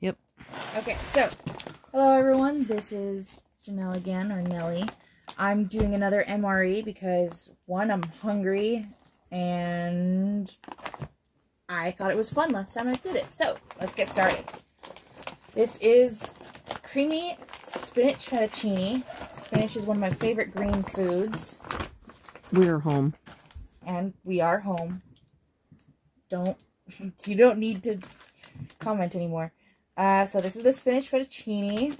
Yep. Okay, so hello everyone. This is Jenelle again, or Nelly. I'm doing another MRE because one, I'm hungry, and I thought it was fun last time I did it. So let's get started. This is creamy spinach fettuccine. Spinach is one of my favorite green foods, We're home. and we are home. Don't you don't need to comment anymore. Uh, so this is the spinach fettuccine.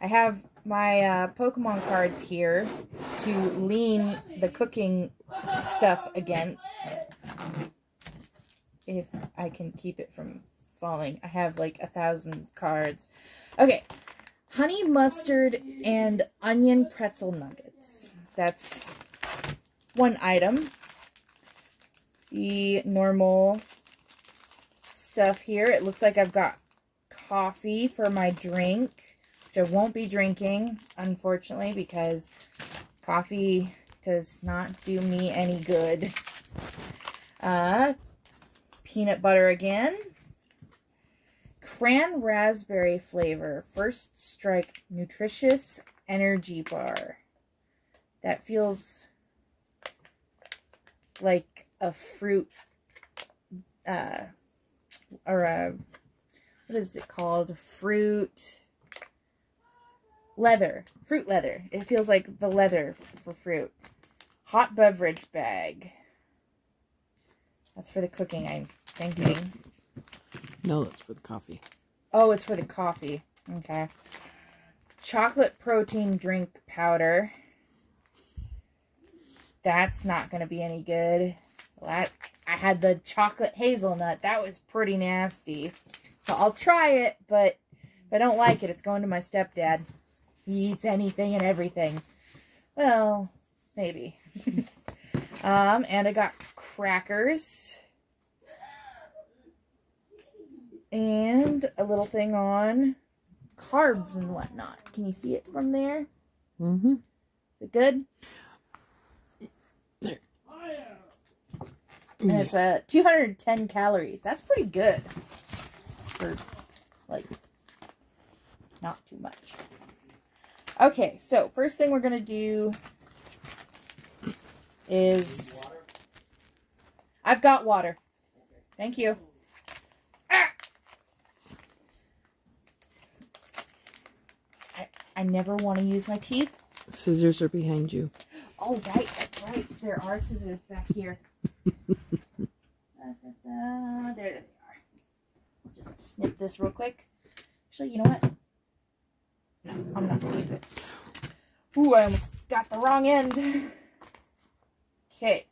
I have my uh, Pokemon cards here to lean the cooking stuff against. If I can keep it from falling. I have like a thousand cards. Okay. Honey mustard and onion pretzel nuggets. That's one item. The normal stuff here. It looks like I've got coffee for my drink, which I won't be drinking, unfortunately, because coffee does not do me any good. Uh, peanut butter again. Cran raspberry flavor. First strike nutritious energy bar. That feels like a fruit uh or a what is it called? Fruit leather. Fruit leather. It feels like the leather for fruit. Hot beverage bag. That's for the cooking, I'm thinking. No, that's for the coffee. Oh, it's for the coffee. Okay. Chocolate protein drink powder. That's not going to be any good. That I had the chocolate hazelnut. That was pretty nasty. So I'll try it, but if I don't like it, it's going to my stepdad. He eats anything and everything. Well, maybe. um, and I got crackers. And a little thing on carbs and whatnot. Can you see it from there? Mm-hmm. Is it good? And it's a 210 calories. That's pretty good. For, like, not too much. Okay, so first thing we're going to do is... I've got water. Thank you. Ah! I, I never want to use my teeth. Scissors are behind you. Oh, right, that's right. There are scissors back here. There they are. I'll just snip this real quick. Actually, you know what? No, I'm not gonna use it. Ooh, I almost got the wrong end. Okay.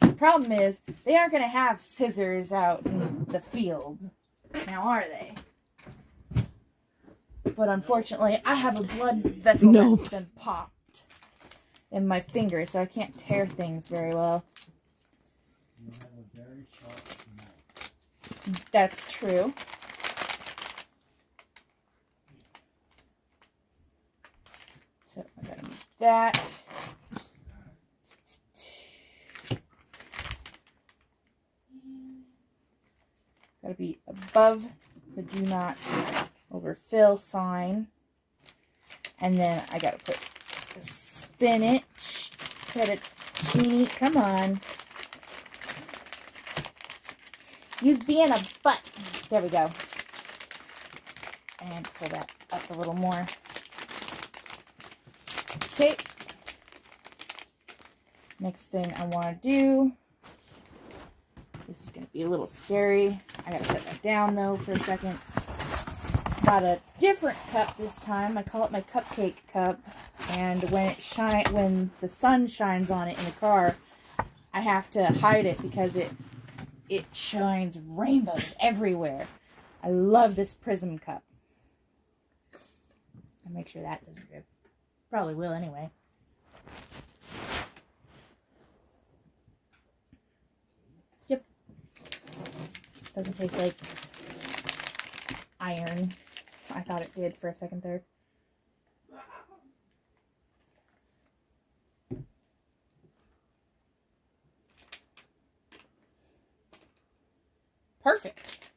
The problem is, they aren't gonna have scissors out in the field. Now, are they? But unfortunately, I have a blood vessel Nope. that's been popped in my finger, so I can't tear things very well. That's true. So I gotta move that. Gotta be above the do not overfill sign. And then I gotta put the spinach, fettuccine, come on. Use being a butt. There we go. And pull that up a little more. Okay. Next thing I want to do, this is going to be a little scary. I got to set that down though for a second. Got a different cup this time. I call it my cupcake cup. And when it shine, when the sun shines on it in the car, I have to hide it because it it shines rainbows everywhere. I love this prism cup. I'll make sure that doesn't drip. Probably will anyway. Yep. Doesn't taste like iron. I thought it did for a second there. Perfect.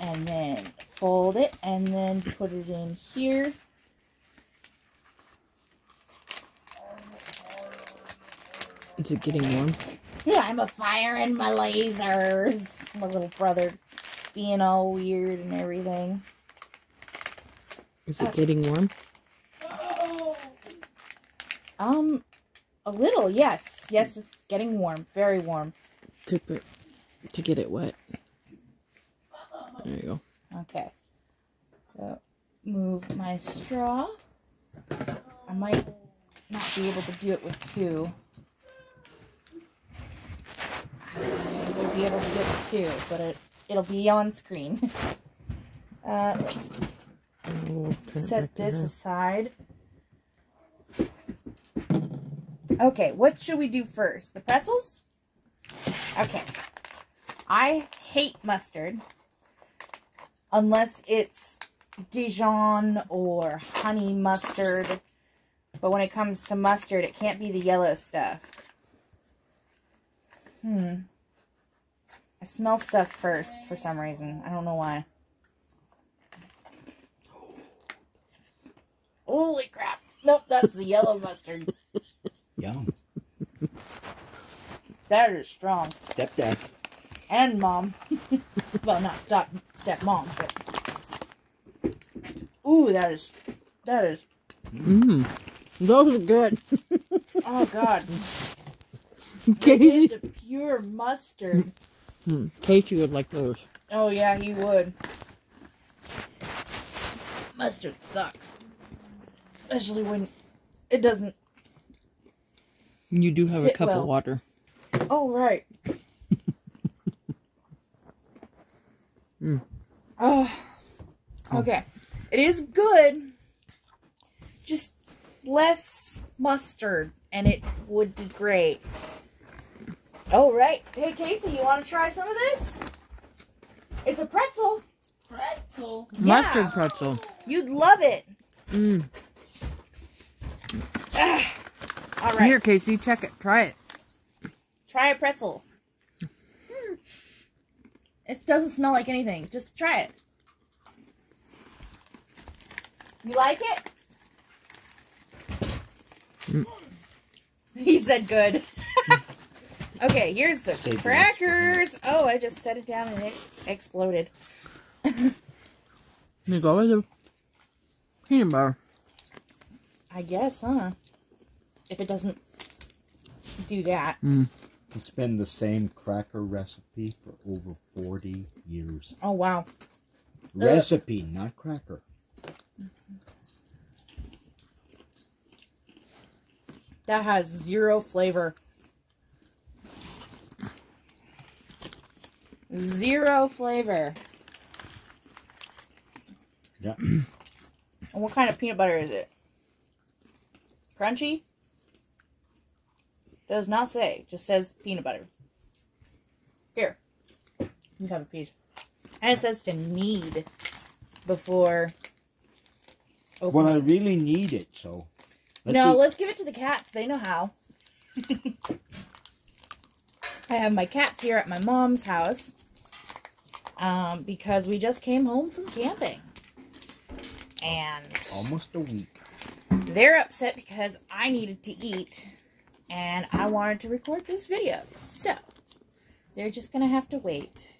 And then fold it and then put it in here. Is it getting warm? Yeah, I'm a fire firing my lasers. My little brother being all weird and everything. Is it getting warm? Um, a little, yes. Yes, it's getting warm. Very warm. To put to get it wet. There you go. Okay. So, move my straw. I might not be able to do it with two. I will be able to do it with two, but it, it'll be on screen. Uh, let's We'll turn it set this aside. Okay, what should we do first? The pretzels? Okay. I hate mustard unless it's Dijon or honey mustard. But when it comes to mustard, it can't be the yellow stuff. Hmm. I smell stuff first for some reason. I don't know why. Holy crap. Nope, that's the yellow mustard. Yum. That is strong. Stepdad. And mom. well, not step stepmom, but Ooh, that is that is Mmm. Those are good. oh god. Casey. It's a pure mustard. Hmm. Casey would like those. Oh yeah, he would. Mustard sucks. Especially when it doesn't You do have a cup well. of water. Oh right. Mm. Oh. Okay. It is good. Just less mustard and it would be great. Oh right. Hey Casey, you want to try some of this? It's a pretzel. Pretzel. Mustard pretzel. You'd love it. Mm. All right. Here, Casey, check it. Try it. Try a pretzel. Hmm. It doesn't smell like anything. Just try it. You like it? Mm. He said good. okay, here's the Save the crackers. Oh, I just set it down and it exploded. You go with the peanut butter. I guess, huh? If it doesn't do that. Mm. It's been the same cracker recipe for over 40 years. Oh, wow. Recipe, not cracker. That has zero flavor. Zero flavor. Yeah. And what kind of peanut butter is it? Crunchy? Does not say. Just says peanut butter. Here. You have a piece. And it says to knead before Well, I really need it, so. let's no, eat- let's give it to the cats. They know how. I have my cats here at my mom's house um, because we just came home from camping. And almost a week. they're upset because I needed to eat and I wanted to record this video. So they're just going to have to wait.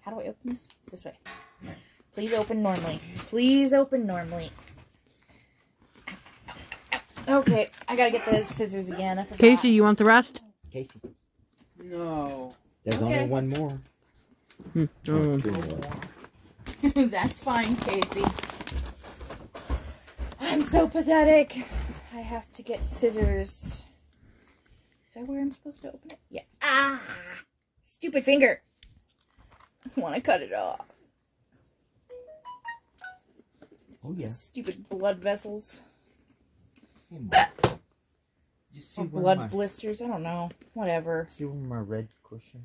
How do I open this? This way. Please open normally. Please open normally. Okay, I gotta get the scissors again. Casey, you want the rest? Casey. No. There's Okay. only one more. Hmm. Oh, Oh. more. That's fine, Casey. I'm so pathetic. I have to get scissors. Is that where I'm supposed to open it? Yeah. Ah! Stupid finger. I want to cut it off. Oh, yeah. Stupid blood vessels. Hey, You see Or blood my, blisters. I don't know. Whatever. see where my red cushion?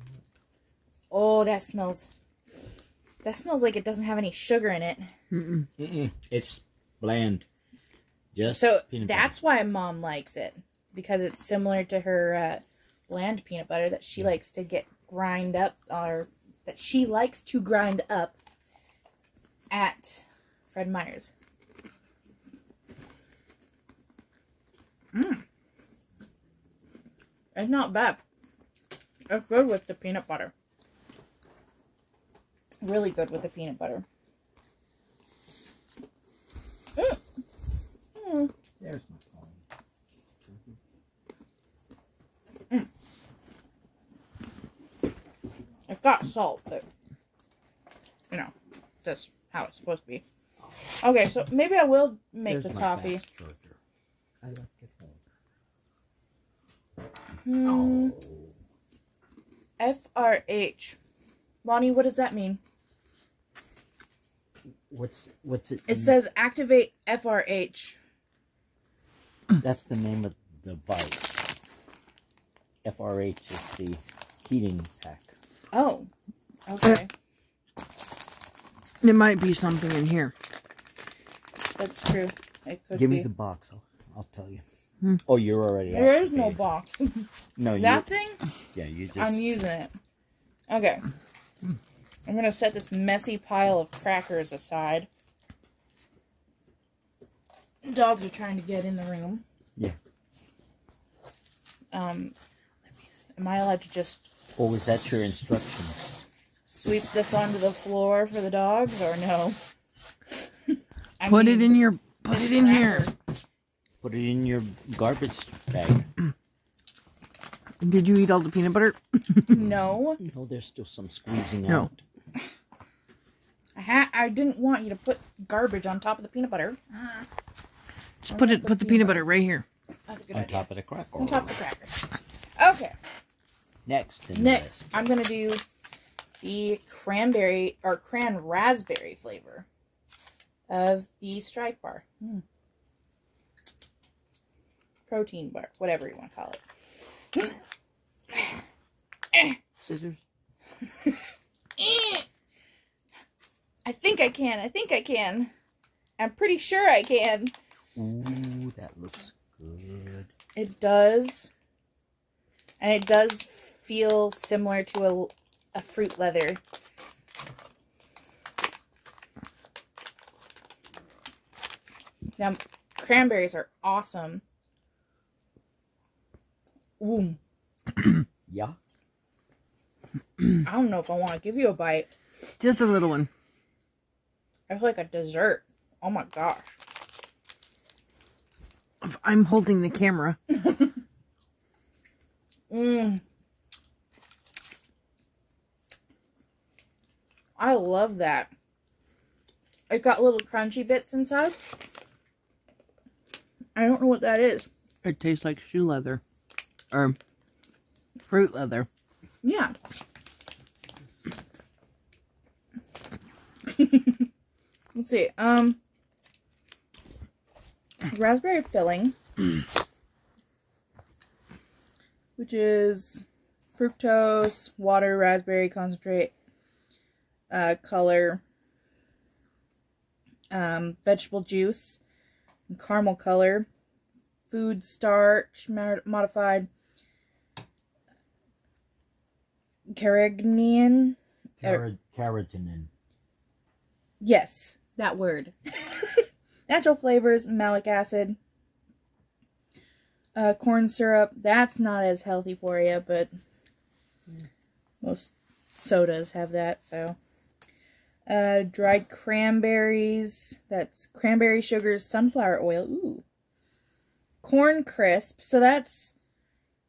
Oh, that smells. That smells like it doesn't have any sugar in it. Mm-mm. Mm-mm. It's bland. Just So peanut butter. that's why mom likes it because it's similar to her uh, bland peanut butter that she likes to get grind up or that she likes to grind up at Fred Meyer's. Mmm. It's not bad. It's good with the peanut butter. Really good with the peanut butter. Mm. Mm. There's my phone. It's got salt, but you know, that's how it's supposed to be. Okay, so maybe I will make There's the my coffee. fast charger. I left it home. Hmm, Oh. FRH. Lonnie, what does that mean? What's what's it? It says activate FRH. that's the name of the device. FRH is the heating pack. Oh, okay. There might be something in here. That's true. It could Give be. me the box. I'll, I'll tell you. Hmm. Oh, you're already. There is no box. No, you. that thing? Yeah, you just. I'm using it. Okay. I'm gonna set this messy pile of crackers aside. Dogs are trying to get in the room. Yeah. Um, am I allowed to just Or was that your instructions? sweep this onto the floor for the dogs, or no? Put mean, it in your. Put it in here. Put it in your garbage bag. Did you eat all the peanut butter? No, No, there's still some squeezing No. out. I ha- I didn't want you to put garbage on top of the peanut butter. Just put it. Put the peanut butter right here. That's a good On idea. top of the cracker. on top of the crackers. Next. Next, I'm gonna do the cranberry or cran raspberry flavor of the strike bar. Hmm. Protein bar, whatever you want to call it. Scissors. I think I can. I think I can. I'm pretty sure I can. Ooh, that looks good. It does. And it does feel similar to a, a fruit leather. Now, cranberries are awesome. Ooh, Yeah. I don't know if I want to give you a bite. Just a little one. It's like a dessert. Oh my gosh. I'm holding the camera. Mmm. I love that. It got little crunchy bits inside. I don't know what that is. It tastes like shoe leather, or fruit leather. Yeah. Let's see. Um raspberry filling. which is fructose, water, raspberry concentrate, uh, color, um, vegetable juice, caramel color, food starch mod- modified, carrageenan. Carrot, carotene. Yes, that word. Natural flavors, malic acid, uh, corn syrup. That's not as healthy for you, but most sodas have that. So, uh, dried cranberries. That's cranberry sugars, sunflower oil. Ooh, corn crisp. So that's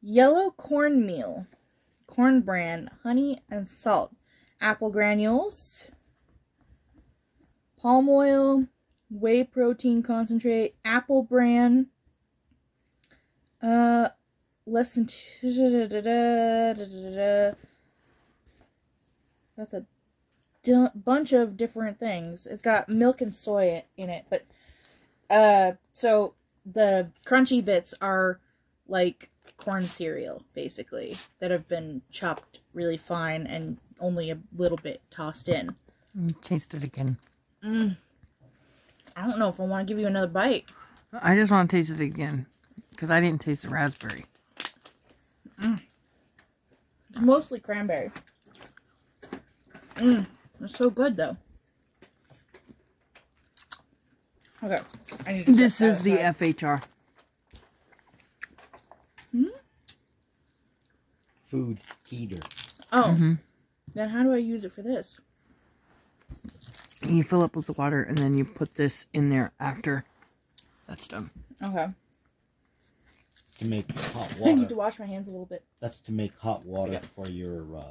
yellow cornmeal, corn bran, honey, and salt. Apple granules palm oil, whey protein concentrate, apple bran, uh, less than two, da, da, da, that's a bunch of different things. It's got milk and soy in it, but uh, so the crunchy bits are like corn cereal, basically, that have been chopped really fine and only a little bit tossed in. Mm, Taste it again. Mm. I don't know if I want to give you another bite. I just want to taste it again because I didn't taste the raspberry. It's mostly cranberry. Mmm, it's so good though. Okay, I need to This is the aside. FHR. Food heater. Oh, Mm-hmm. then how do I use it for this? You fill up with the water and then you put this in there after that's done. Okay, To make hot water. I need to wash my hands a little bit. That's to make hot water Okay. for your uh,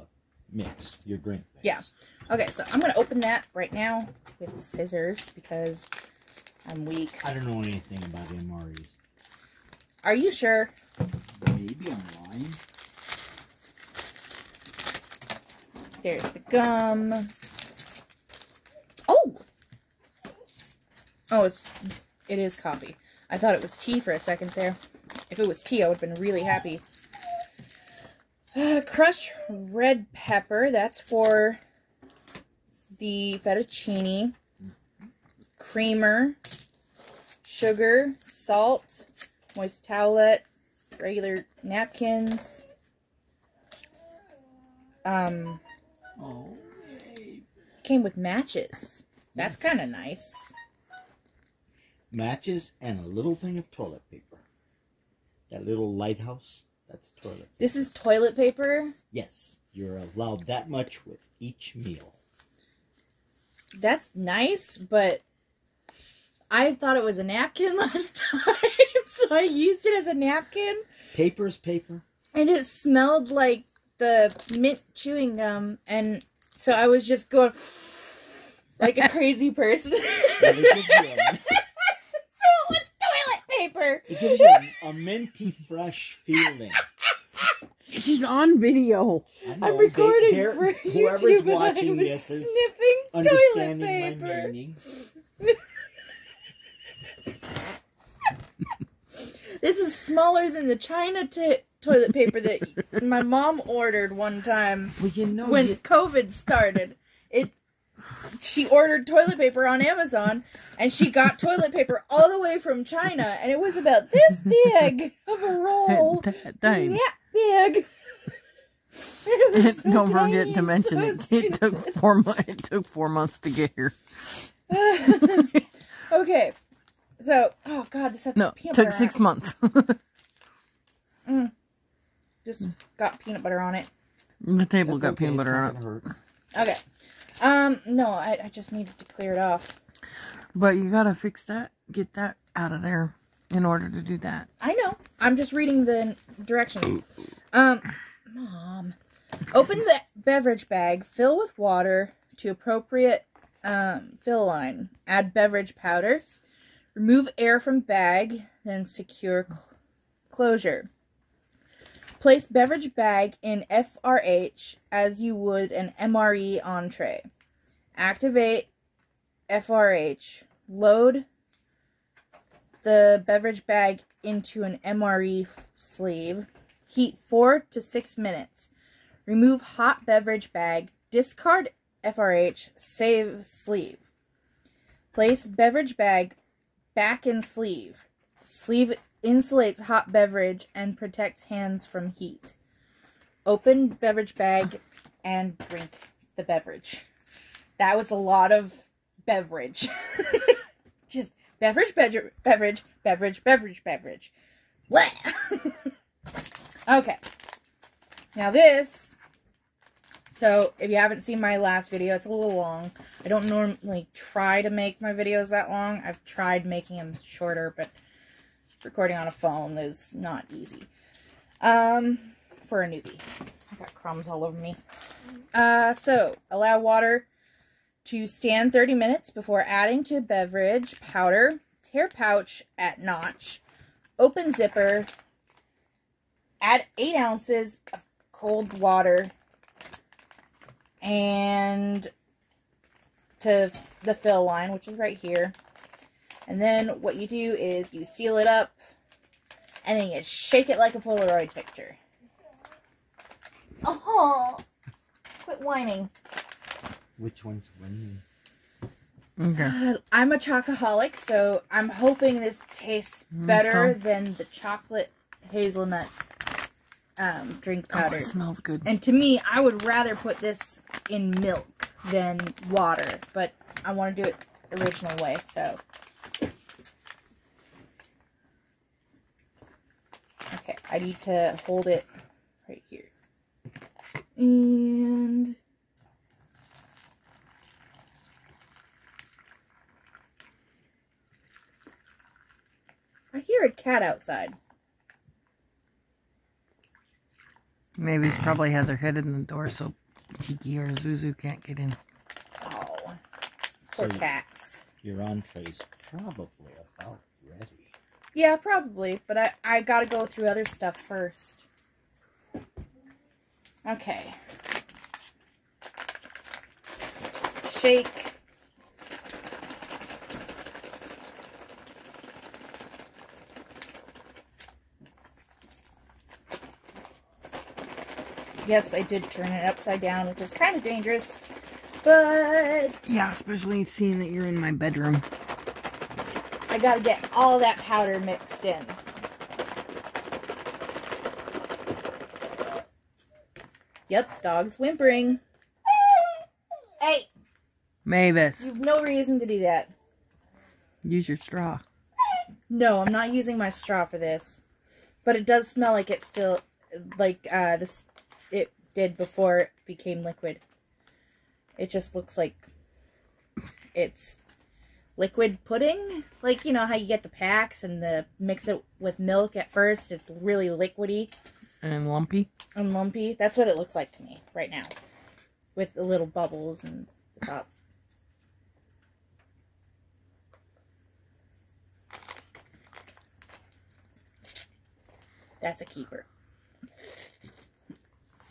mix, your drink mix. Yeah. Okay, so I'm gonna open that right now with scissors because I'm weak. I don't know anything about MREs. Are you sure? Maybe I'm lying. There's the gum. Oh! Oh, it's it is coffee. I thought it was tea for a second there. If it was tea, I would have been really happy. Uh, crushed red pepper. That's for the fettuccine. Creamer. Sugar. Salt. Moist towelette. Regular napkins. Um, Oh, came with matches. That's kind of nice. Matches and a little thing of toilet paper. That little lighthouse, that's toilet paper. This is toilet paper. Yes, you're allowed that much with each meal. That's nice, but I thought it was a napkin last time, so I used it as a napkin, Paper's paper. and it smelled like the mint chewing gum, and so I was just going like a crazy person. Well, it, gives you a, so it was toilet paper. it gives you a, a minty fresh feeling. She's on video. I'm recording they're- for whoever's YouTube, and I watching was this is sniffing toilet paper. This is smaller than the China toilet paper that my mom ordered one time Well, you know, when you- COVID started. It she ordered toilet paper on Amazon and she got toilet paper all the way from China and it was about this big of a roll. That thing. That big. It was so Don't forget to mention so it. It took four months. It took four months to get here. okay. So, oh god, this had No, peanut took butter six on months. it. Mm. Just got peanut butter on it. the table that's got okay, peanut butter on it. hurt. Okay. Um, no, I, I just needed to clear it off. But you gotta fix that. Get that out of there in order to do that. I know. I'm just reading the directions. Um, mom, open the beverage bag. Fill with water to appropriate um, fill line. Add beverage powder. Remove air from bag. Then secure cl- closure. Place beverage bag in FRH as you would an MRE entree. Activate FRH. Load the beverage bag into an MRE sleeve. Heat 4 to 6 minutes. Remove hot beverage bag. Discard FRH. Save sleeve. Place beverage bag back in sleeve. Sleeve insulates hot beverage and protects hands from heat. Open beverage bag and drink the beverage. That was a lot of beverage. Just beverage, beverage, beverage, beverage, beverage, beverage. Okay. Now this. So if you haven't seen my last video, it's a little long. I don't normally try to make my videos that long. I've tried making them shorter, but recording on a phone is not easy. Um, for a newbie. I got crumbs all over me. Uh, so allow water to stand 30 minutes before adding to beverage powder. Tear pouch at notch. Open zipper. Add 8 ounces of cold water. And to the fill line, which is right here. And then what you do is you seal it up. And then you shake it like a Polaroid picture. Oh, quit whining. Which one's winning? Okay. I'm a chocoholic, so I'm hoping this tastes better than the chocolate hazelnut um, drink Oh, powder. it smells good. And to me, I would rather put this in milk than water, but I want to do it original way, so. Okay, I need to hold it right here. And I hear a cat outside. Maybe he probably has her head in the door so Tiki or Zuzu can't get in. Oh, poor So- cats. Your entree's probably about ready. Yeah, probably, but I, I gotta go through other stuff first. Okay. Shake. Yes, I did turn it upside down, which is kind of dangerous, but Yeah, especially seeing that you're in my bedroom. I gotta get all that powder mixed in. Yep, dog's whimpering. Hey, Mavis, you've no reason to do that. use your straw. No, I'm not using my straw for this. But it does smell like it's still like uh this it did before it became liquid. It just looks like it's liquid pudding. Like, you know how you get the packs and the mix it with milk at first. It's really liquidy And lumpy. and lumpy. That's what it looks like to me right now. With the little bubbles and the top. That's a keeper.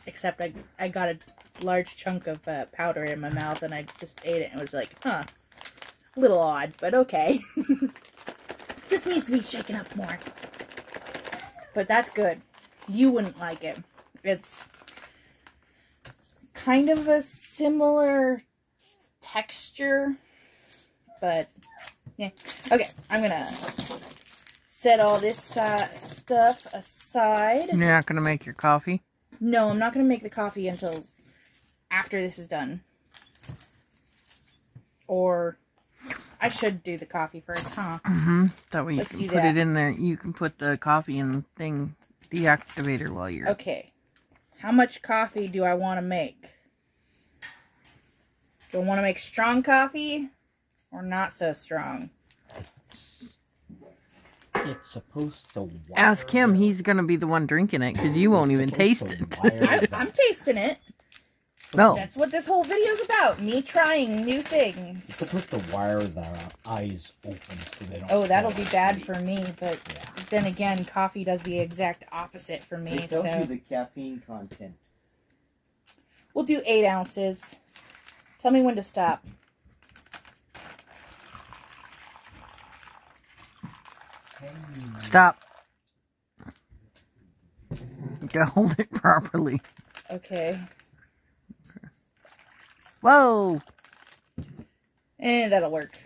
Except I, I got a large chunk of uh, powder in my mouth and I just ate it and was like, huh. A little odd, but okay. just needs to be shaken up more. But that's good. You wouldn't like it. It's kind of a similar texture, but yeah. Okay, I'm gonna set all this uh, stuff aside. You're not going to make your coffee? No, I'm not gonna make the coffee until after this is done. Or I should do the coffee first, huh? Mm-hmm. That way you Let's can put that. it in there. You can put the coffee in the thing, deactivator while you're... Okay. How much coffee do I want to make? Do I want to make strong coffee or not so strong? It's supposed to. Wire Ask him. the- He's going to be the one drinking it because you won't even taste it. I, I'm tasting it. No. That's what this whole video's about. Me trying new It's things. supposed to wire the eyes open so they don't. Oh, that'll be bad asleep. for me, but Yeah. then again, coffee does the exact opposite for me. They tell So you the caffeine content. we'll do eight ounces. Tell me when to stop. Stop. You gotta hold it properly. Okay. Whoa! And that'll work.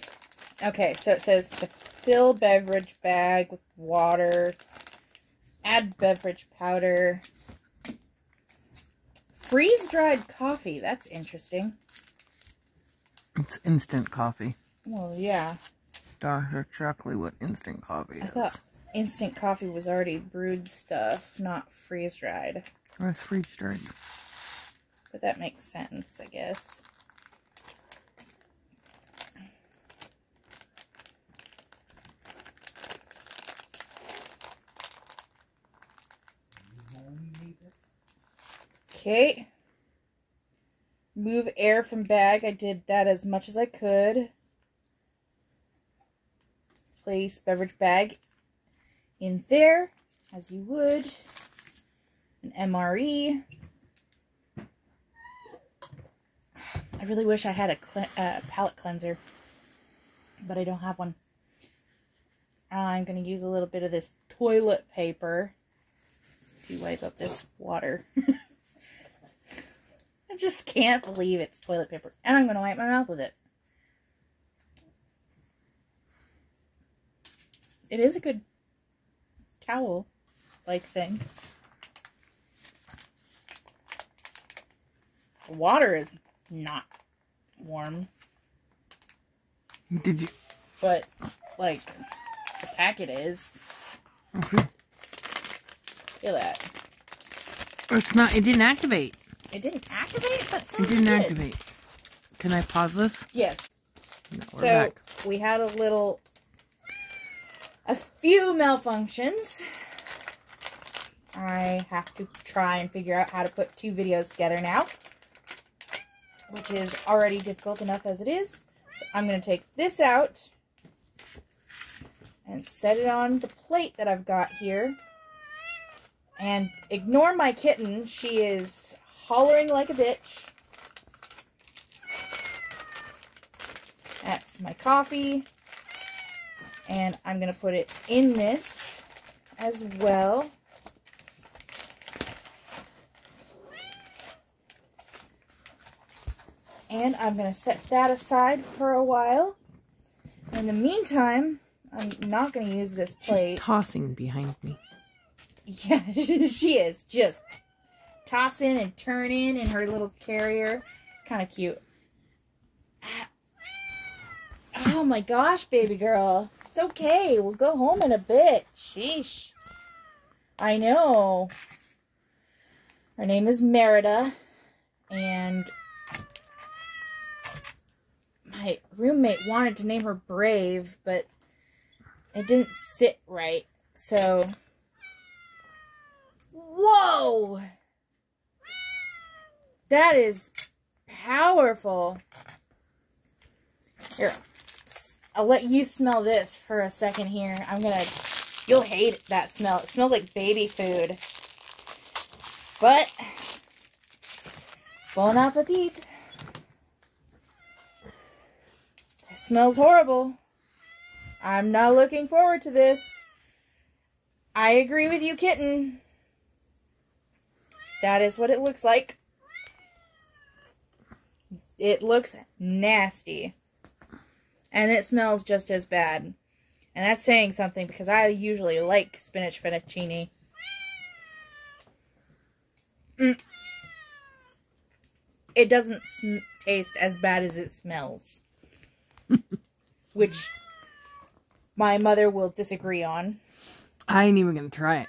Okay, so it says to fill beverage bag with water, add beverage powder, freeze dried coffee. That's interesting. It's instant coffee. Well, yeah. That's exactly what instant coffee I is. thought instant coffee was already brewed stuff, not freeze dried. Oh, it's freeze dried. But that makes sense, I guess. Okay. Move air from bag. I did that as much as I could. Place beverage bag in there, as you would. An MRE. I really wish I had a cle- uh, palate cleanser, but I don't have one. I'm going to use a little bit of this toilet paper to wipe up this water. I just can't believe it's toilet paper. And I'm going to wipe my mouth with it. It is a good towel like thing. The water is not warm, Did you? but like the packet is. Okay. Feel that. It's not. It didn't activate. It didn't activate, but It didn't did. activate. Can I pause this? Yes. No, so back. we had a little, a few malfunctions. I have to try and figure out how to put two videos together now, which is already difficult enough as it is. So I'm going to take this out and set it on the plate that I've got here. And ignore my kitten. She is hollering like a bitch. That's my coffee. And I'm going to put it in this as well. And I'm going to set that aside for a while. In the meantime, I'm not going to use this plate. Tossing behind me. Yeah, she is just tossing and turning in her little carrier. It's kind of cute. Oh my gosh, baby girl. It's okay. We'll go home in a bit. Sheesh. I know. Her name is Merida. And my roommate wanted to name her Brave, but it didn't sit right. So Whoa! That is powerful. Here, I'll let you smell this for a second here. I'm gonna, you'll hate that smell. It smells like baby food. But, bon appetit. It smells horrible. I'm not looking forward to this. I agree with you, kitten. That is what it looks like. It looks nasty. And it smells just as bad. And that's saying something because I usually like spinach fettuccine. Mm. It doesn't taste as bad as it smells. Which my mother will disagree on. I ain't even gonna try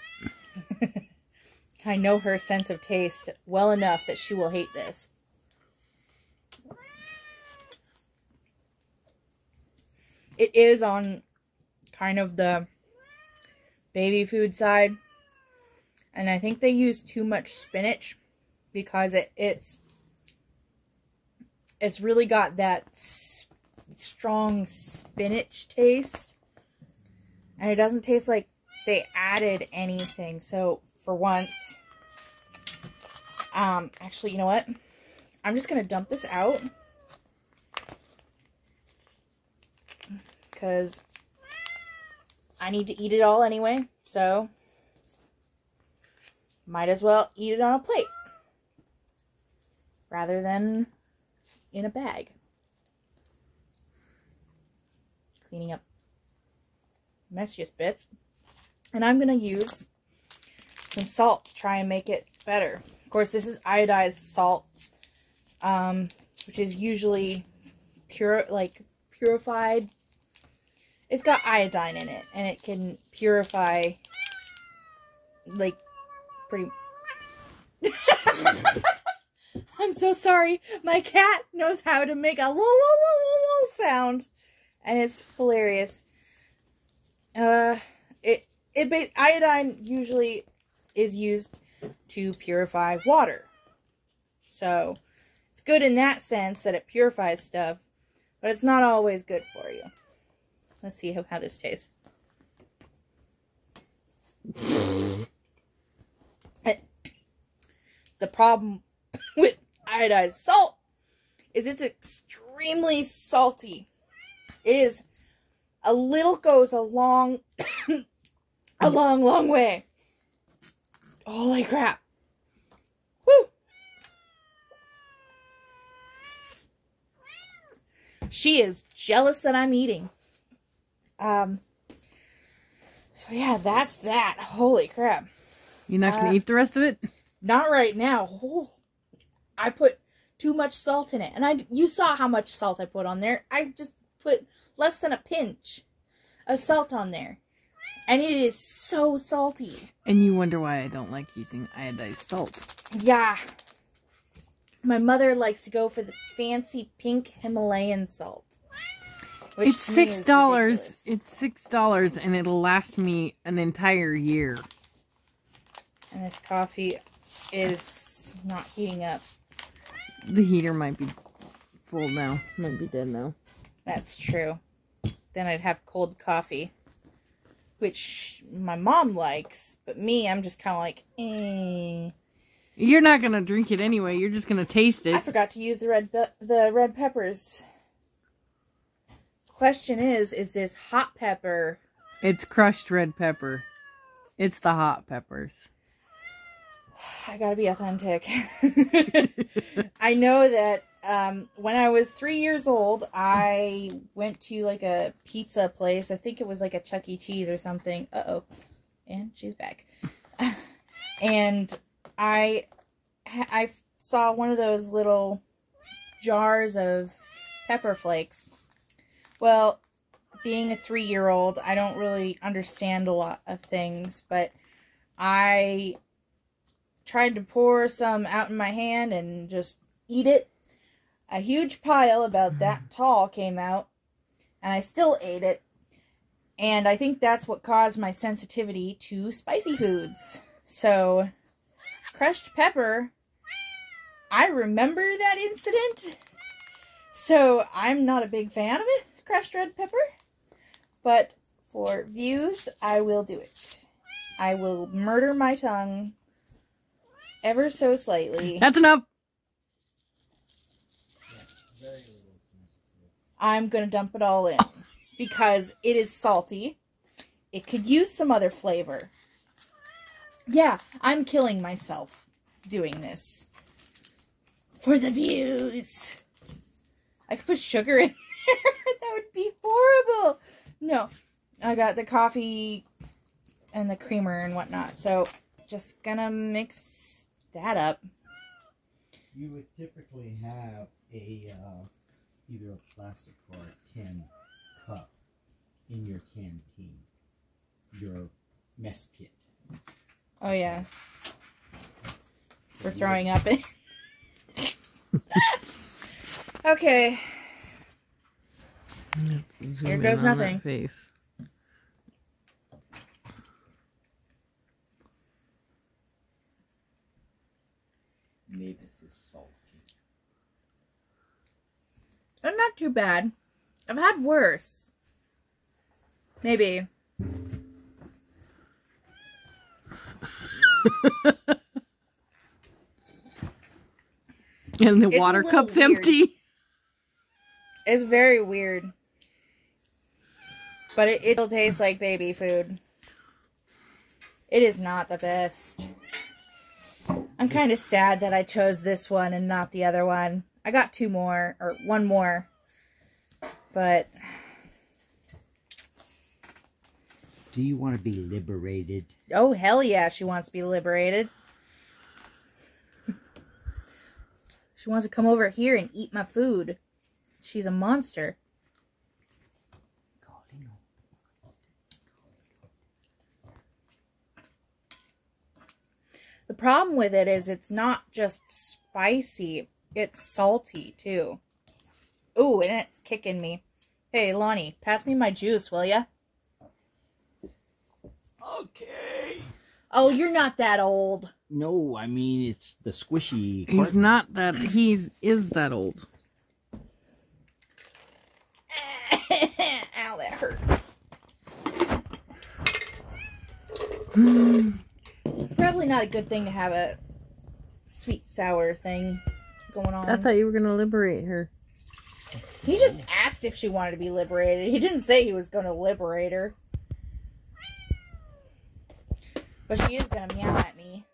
it. I know her sense of taste well enough that she will hate this. It is on kind of the baby food side. And I think they use too much spinach because it, it's it's really got that strong spinach taste. And it doesn't taste like they added anything. So for once, um, actually, you know what? I'm just going to dump this out. Because I need to eat it all anyway. So might as well eat it on a plate. Rather than in a bag. Cleaning up messiest bit. And I'm going to use some salt to try and make it better. Of course, this is iodized salt, um, which is usually pure, like purified. It's got iodine in it, and it can purify, like, pretty. I'm so sorry. My cat knows how to make a whoa, whoa, whoa, whoa, whoa sound, and it's hilarious. Uh, it it iodine usually is used to purify water. So, it's good in that sense that it purifies stuff, but it's not always good for you. Let's see how, how this tastes. the problem with iodized salt is it's extremely salty. It is a little goes a long a long long way. Holy crap. Woo! She is jealous that I'm eating. Um so yeah, that's that. Holy crap. You're not gonna Uh, eat the rest of it? Not right now. Oh, I put too much salt in it. And I you saw how much salt I put on there. I just put less than a pinch of salt on there. And it is so salty. And you wonder why I don't like using iodized salt. Yeah. My mother likes to go for the fancy pink Himalayan salt. it's six dollars. It's six dollars, and it'll last me an entire year. And this coffee is not heating up. The heater might be full now. Might be dead now. That's true. Then I'd have cold coffee, which my mom likes, but me, I'm just kind of like, eh. You're not gonna drink it anyway. You're just gonna taste it. I forgot to use the red the red peppers. Question is, is this hot pepper? It's crushed red pepper. It's the hot peppers. I gotta be authentic. I know that um, when I was three years old, I went to like a pizza place. I think it was like a Chuck E. Cheese or something. Uh oh, and she's back. and I, I saw one of those little jars of pepper flakes. Well, being a three year old, I don't really understand a lot of things, but I tried to pour some out in my hand and just eat it. A huge pile about hmm. that tall came out, and I still ate it. And I think that's what caused my sensitivity to spicy foods. So, crushed pepper, I remember that incident. So, I'm not a big fan of it, crushed red pepper. But for views, I will do it. I will murder my tongue ever so slightly. That's enough. I'm gonna dump it all in because it is salty. It could use some other flavor. Yeah, I'm killing myself doing this for the views. I could put sugar in there. that would be horrible. No, I got the coffee and the creamer and whatnot. So just gonna mix that up. You would typically have a uh, either a plastic or a tin cup in your canteen, your mess kit. Oh yeah, for throwing up it. okay, Zoom Here goes nothing. Face. Mavis is salty. Oh, not too bad. I've had worse. Maybe. And the It's water cup's weird. empty. It's very weird. But it, it'll taste like baby food. It is not the best. I'm kind of sad that I chose this one and not the other one. I got two more, or one more. But Do you want to be liberated? Oh, hell yeah, she wants to be liberated. she wants to come over here and eat my food. She's a monster. The problem with it is it's not just spicy, it's salty too. Ooh, and it's kicking me. Hey, Lonnie, pass me my juice, will ya? Okay. Oh, you're not that old. No, I mean it's the squishy. He's carton. not that. He's is that old. Ow, that hurt. Probably not a good thing to have a sweet sour thing going on. I thought you were gonna liberate her. he just asked if she wanted to be liberated. He didn't say he was going to liberate her. But she is going to meow at me.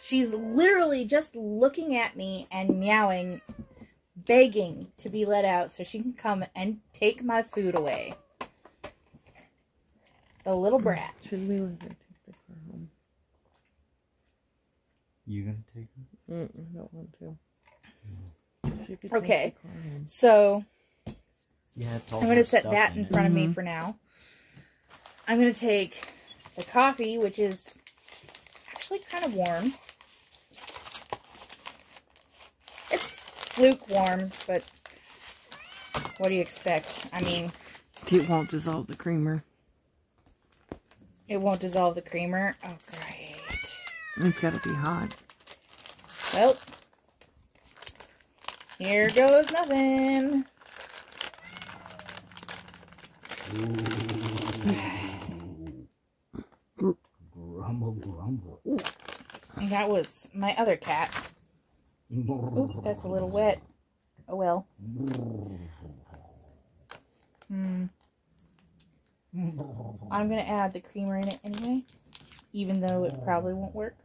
She's literally just looking at me and meowing, begging to be let out so she can come and take my food away. The little brat. Should we let her take the car home? You gonna take it? Mm, I don't want to. She could Okay. take the card. So Yeah, I'm going to set that in it. front of me Mhm. for now. I'm going to take the coffee, which is actually kind of warm. It's lukewarm, but what do you expect? I mean, It won't dissolve the creamer. it won't dissolve the creamer. Oh, great. It's got to be hot. Well, here goes nothing. Grumble, grumble. And that was my other cat. Oop, that's a little wet. Oh well. Hmm. I'm gonna add the creamer in it anyway, even though it probably won't work.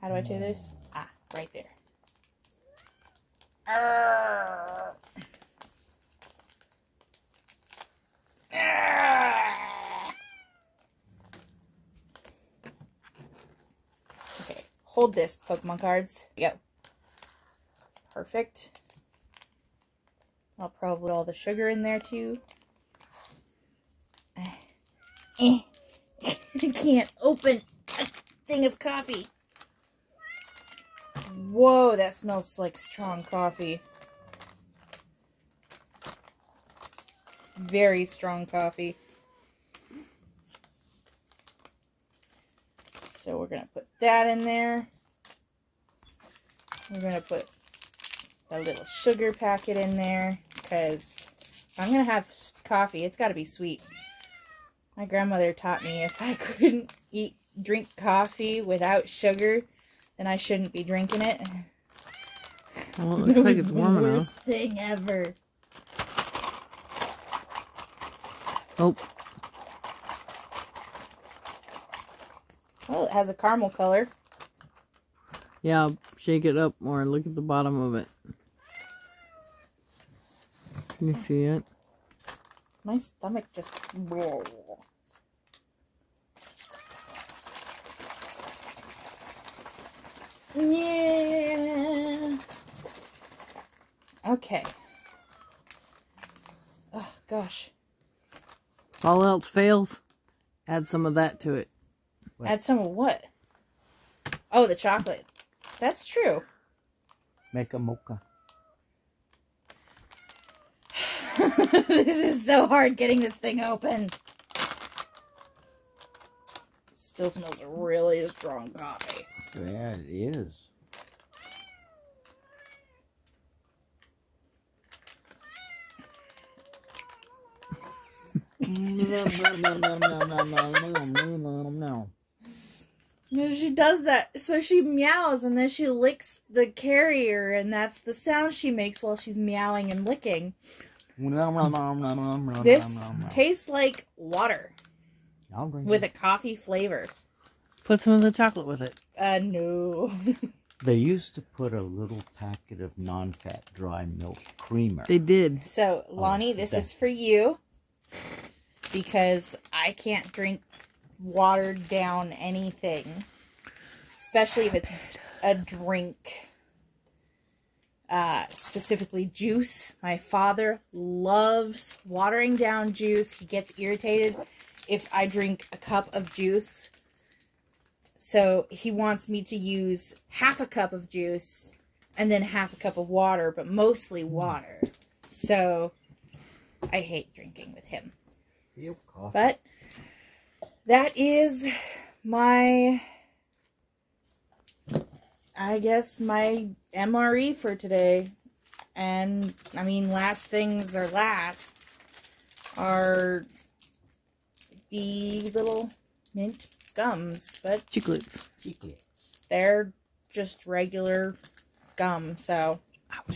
How do I do this? Ah, right there. Okay, hold this, Pokemon cards. Go. Perfect. I'll probably put all the sugar in there too. Eh. I can't open a thing of coffee. Whoa, that smells like strong coffee. Very strong coffee. So we're going to put that in there. We're going to put a little sugar packet in there because I'm going to have coffee. It's got to be sweet. My grandmother taught me if I couldn't eat drink coffee without sugar, then I shouldn't be drinking it. Well, it looks like it's the warm worst enough. thing ever. Oh, Oh, it has a caramel color. yeah. Shake it up more. Look at the bottom of it. Can you see it? My stomach just. Yeah. Okay. Oh gosh. If all else fails, add some of that to it. What? Add some of what? Oh, the chocolate. That's true. Make a mocha. this is so hard getting this thing open. Still smells really strong coffee. Yeah, it is. No, she does that. So she meows and then she licks the carrier, and that's the sound she makes while she's meowing and licking. This tastes like water I'll bring with it. a coffee flavor. Put some of the chocolate with it. Uh, no. They used to put a little packet of non-fat dry milk creamer. They did. So, Lonnie, this that- is for you because I can't drink watered down anything, especially if it's a drink. Uh, specifically juice. My father loves watering down juice. He gets irritated if I drink a cup of juice. So he wants me to use half a cup of juice and then half a cup of water, but mostly water. So I hate drinking with him. Coffee. But that is my, I guess, my MRE for today. And, I mean, last things are last are the little mint gums. But Chiclets. Chiclets. they're just regular gum, so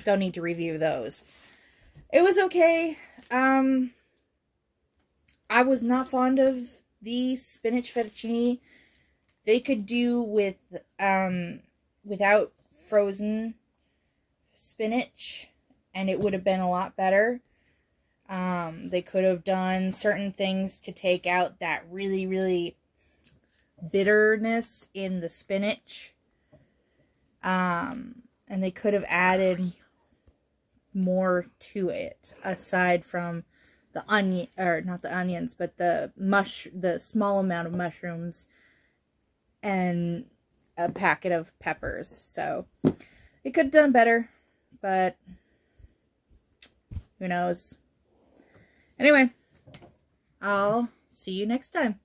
don't need to review those. It was okay. Um I was not fond of the spinach fettuccine. They could do with um without frozen spinach and it would have been a lot better. Um they could have done certain things to take out that really really bitterness in the spinach. Um, and they could have added more to it aside from the onion or not the onions but the mush the small amount of mushrooms and a packet of peppers so it could have done better but who knows anyway i'll see you next time